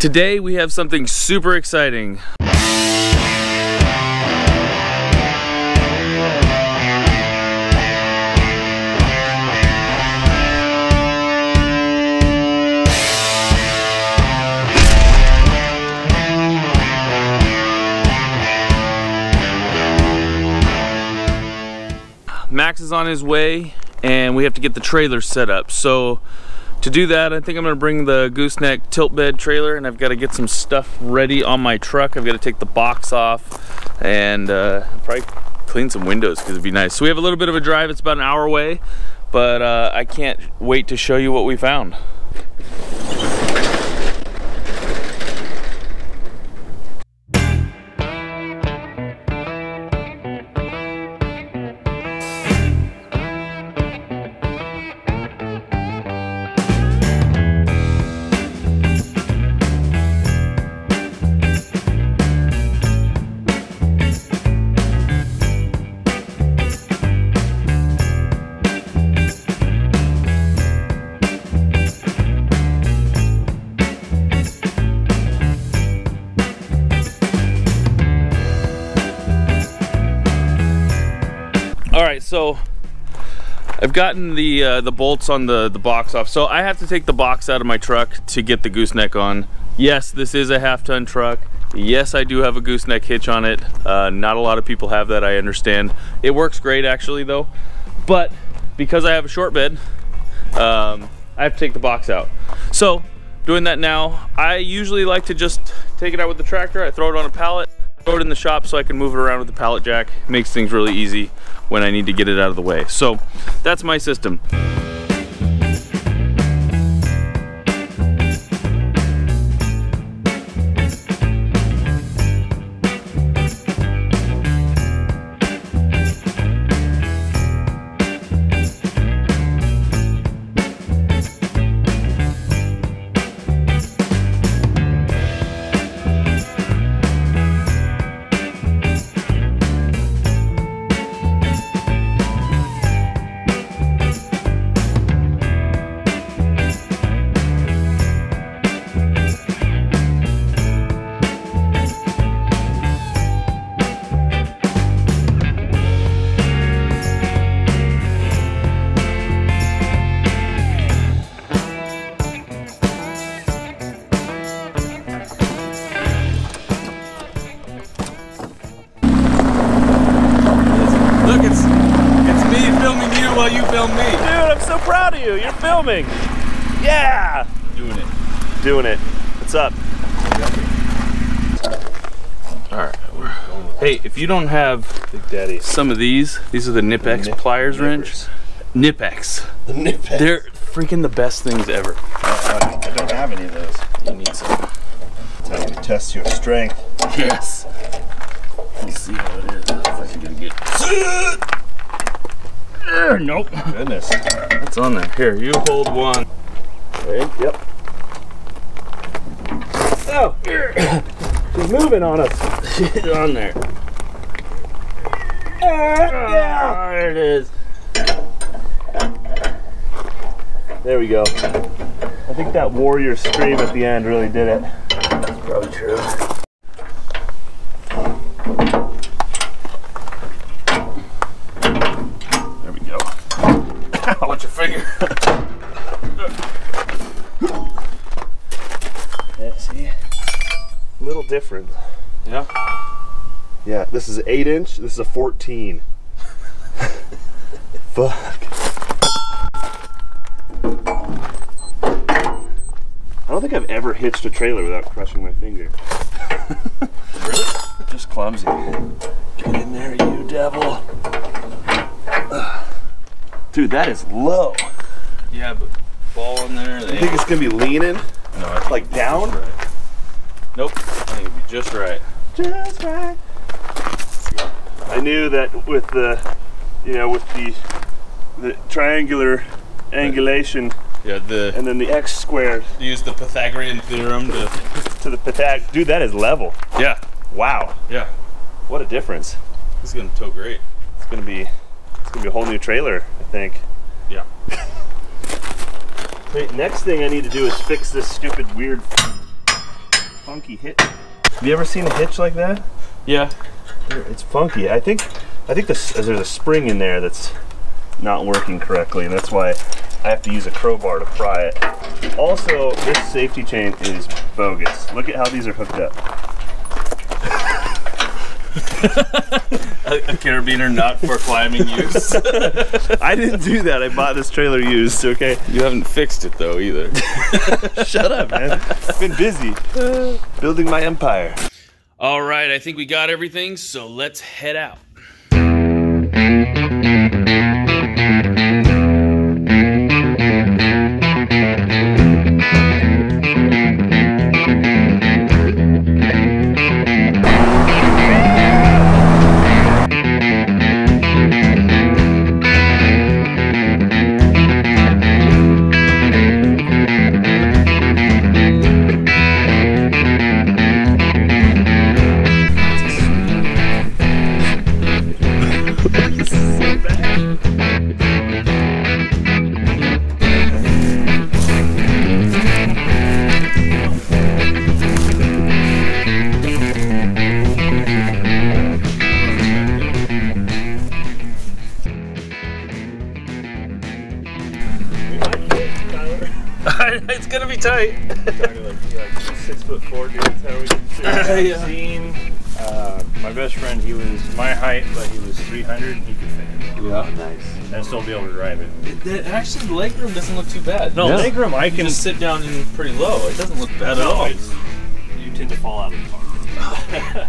Today we have something super exciting. Maxx is on his way and we have to get the trailer set up. So to do that, I think I'm gonna bring the gooseneck tilt bed trailer and I've gotta get some stuff ready on my truck. I've gotta take the box off and uh, probably clean some windows because it'd be nice. So we have a little bit of a drive, it's about an hour away, but uh, I can't wait to show you what we found. All right, so I've gotten the uh, the bolts on the, the box off. So I have to take the box out of my truck to get the gooseneck on. Yes, this is a half ton truck. Yes, I do have a gooseneck hitch on it. Uh, not a lot of people have that, I understand. It works great actually though. But because I have a short bed, um, I have to take the box out. So doing that now, I usually like to just take it out with the tractor. I throw it on a pallet, throw it in the shop so I can move it around with the pallet jack. Makes things really easy when I need to get it out of the way. So that's my system. You. You're filming. Yeah. Doing it. Doing it. What's up? All right. Hey, if you don't have Big Daddy. some of these, these are the Knipex Nip- pliers wrench. Knipex. The nip They're freaking the best things ever. I don't have any of those. You need some. That's how you test your strength. Yes. Let's see how it is. If I can get There, nope. Goodness. It's on there. Here, you hold one. Okay, yep. Oh, she's moving on us. She's on there. Ah, yeah. Oh, there it is. There we go. I think that warrior scream at the end really did it. That's probably true. There we go. Watch your finger. Yeah, see? A little different. Yeah. Yeah, this is 8 inch, this is a 14. Fuck. I don't think I've ever hitched a trailer without crushing my finger. Just clumsy. Get in there, you devil. Dude, that is low. Yeah, but ball in there. You think it's gonna be leaning? no, I think Like down? just right. Nope. I think it'd be just right. Just right. I knew that with the, you know, with the, the triangular angulation Yeah, the and then the x squared use the Pythagorean theorem to. to the Pythag. Dude, that is level. Yeah. Wow, Yeah. what a difference. This is gonna tow great. It's gonna be, it's gonna be a whole new trailer, I think. Yeah. Wait, next thing I need to do is fix this stupid weird funky hitch. Have you ever seen a hitch like that? Yeah. It's funky. I think I think this, uh, there's a spring in there that's not working correctly, and that's why I have to use a crowbar to pry it. Also, this safety chain is bogus. Look at how these are hooked up. A, a carabiner not for climbing use. I didn't do that. I bought this trailer used, okay? you haven't fixed it though either. Shut up, man. Been busy building my empire. All right, I think we got everything, so let's head out. It's gonna be tight. Six foot four dudes. How we Yeah. Seen uh, my best friend. He was my height, but he was 300. He could fit it Yeah. nice and still be able to drive it. actually, the leg room doesn't look too bad. No, You leg room I can just sit down in pretty low. It doesn't look bad at all. you tend to fall out of the car.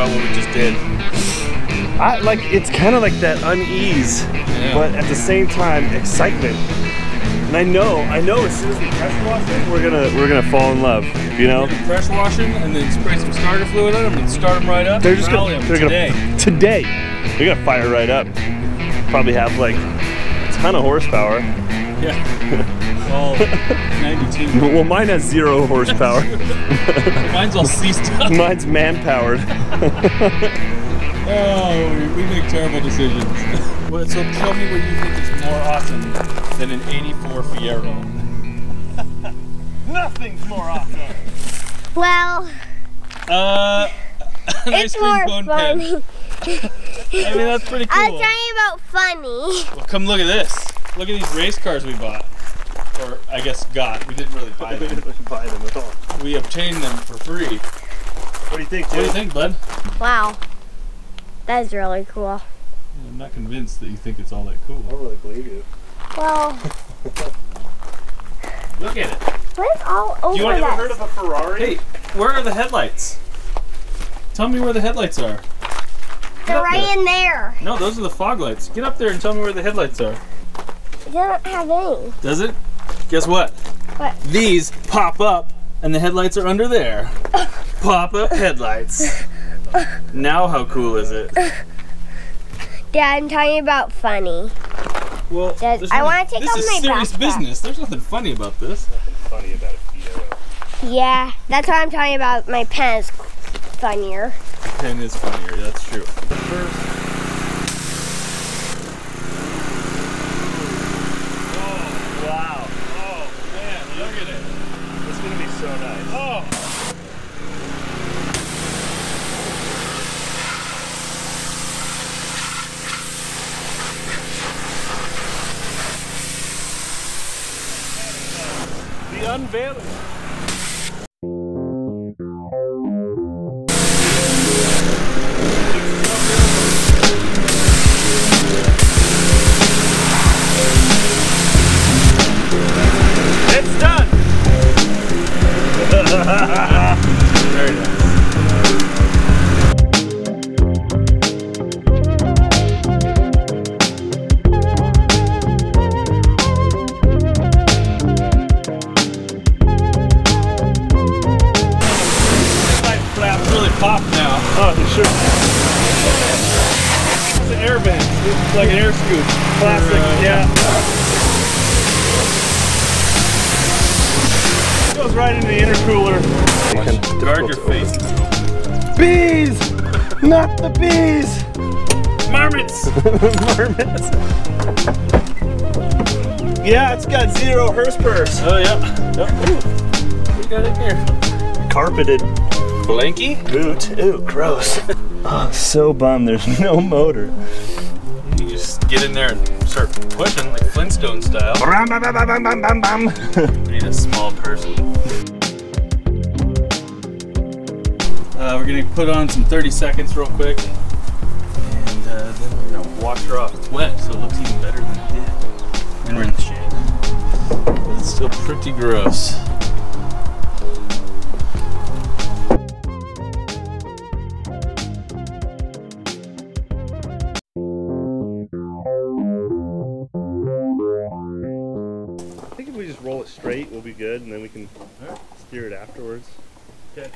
About what we just did? I like it's kind of like that unease, Yeah. but at the same time excitement. And I know, I know as soon as we pressure wash it, we're gonna we're gonna fall in love. You know, pressure wash them and then spray some starter fluid on them and start them right up. they're just gonna they're today. gonna today they're gonna fire right up. Probably have like a ton of horsepower. Yeah. All 92. Well, mine has zero horsepower. Mine's all seized up. Mine's man powered. Oh, we, we make terrible decisions. well, so tell me what you think is more awesome than an 84 Fiero. Nothing's more awesome. Well, Uh, it's more cone funny. I mean, that's pretty cool. I was talking about funny. Well, come look at this. Look at these race cars we bought. Or, I guess, got. We didn't really buy them. Buy them at all. We obtained them for free. What do you think, What do you think, bud? Wow. That is really cool. I'm not convinced that you think it's all that cool. I don't really believe you. Well, Look at it. what is all over you ever? Heard of a Ferrari? Hey, where are the headlights? Tell me where the headlights are. They're right there. in there. No, those are the fog lights. Get up there and tell me where the headlights are. It doesn't have any. Does it? Guess what? What? These pop up and the headlights are under there. pop up headlights. Now how cool is it? Dad, I'm talking about funny. Well, Dad, I wanna take this off is serious backpack. business. There's nothing funny about this. Funny about a Fiero. Yeah, that's why I'm talking about my pen is funnier. Pen is funnier. That's true. Wow. Oh man, look at it. It's gonna be so nice. Oh. The Goes right into the intercooler. Guard your face. Bees! Not the bees! Marmots! Marmots. Yeah, it's got zero Hurstpurs. Oh, yeah. Yep. Ooh. What we got in here? Carpeted Blanky? boot. Ooh, gross. oh, so bummed there's no motor. You just get in there and start pushing like Flintstone style. Bam, bam, bam, bam, bam, bam, bam. We need a small person. Uh, we're gonna put on some 30 seconds real quick. And uh, then we're gonna wash her off. It's wet, so it looks even better than it did. And we're in the shade. But it's still pretty gross. Just straight, we'll be good, and then we can steer it afterwards. Okay.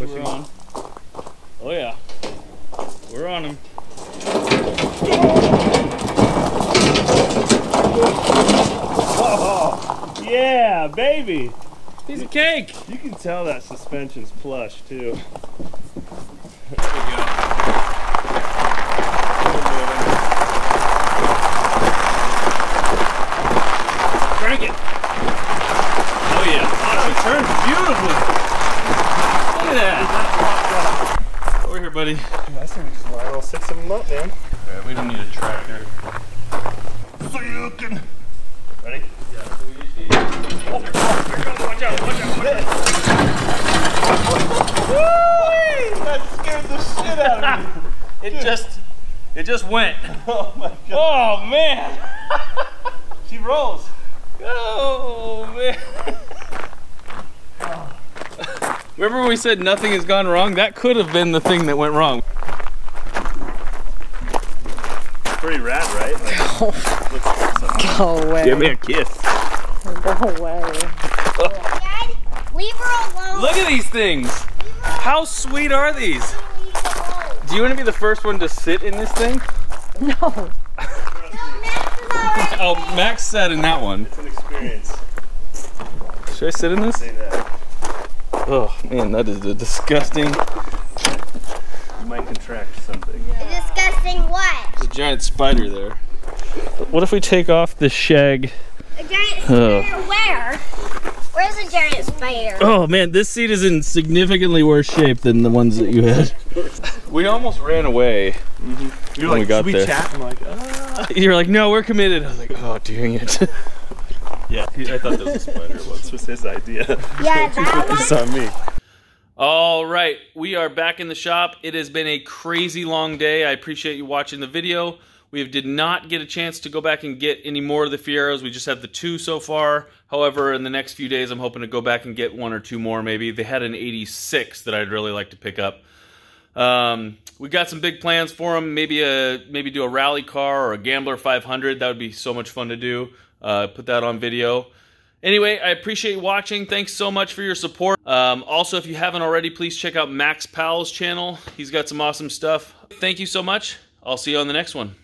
We're on. Oh yeah. We're on him. Yeah, baby! Piece of cake! You can tell that suspension's plush too. Crank it! Oh yeah. Oh, it turns beautifully! Look at that! Over here, buddy. Nice thing, just line all six of them up, man. Alright, we don't need a tractor. So you can. Ready? Yeah, so we just need... Watch out, watch out, That scared the shit out of me. It just... It just went. Oh my god. Oh, man! She rolls. Oh, man. Remember when we said nothing has gone wrong? That could have been the thing that went wrong. Pretty rad, right? Like, oh, looks awesome. Go away. Give me a kiss. Go away. Dad, leave her alone. Look at these things. How sweet are these? Leave her alone. Do you want to be the first one to sit in this thing? No. No, Maxx Oh, Maxx sat in that one. It's an experience. Should I sit in this? Say that. Oh man, that is a disgusting. You might contract something. A disgusting what? There's a giant spider there. What if we take off the shag? A giant Oh. spider where? Where's the giant spider? Oh man, this seat is in significantly worse shape than the ones that you had. We almost ran away. You're When we like, got "Should we there." chat? I'm like, ah. You're like, no, we're committed. I was like, oh, dang it. Yeah, I thought that was a spider. this was his idea. Yeah, that This one. on me. All right, we are back in the shop. It has been a crazy long day. I appreciate you watching the video. We did not get a chance to go back and get any more of the Fieros. We just have the two so far. However, in the next few days, I'm hoping to go back and get one or two more maybe. They had an 86 that I'd really like to pick up. Um, we got some big plans for them. Maybe a maybe do a rally car or a Gambler 500. That would be so much fun to do. Uh, put that on video. Anyway, I appreciate watching. Thanks so much for your support. Um, also, if you haven't already, please check out Maxx Powell's channel. He's got some awesome stuff. Thank you so much. I'll see you on the next one.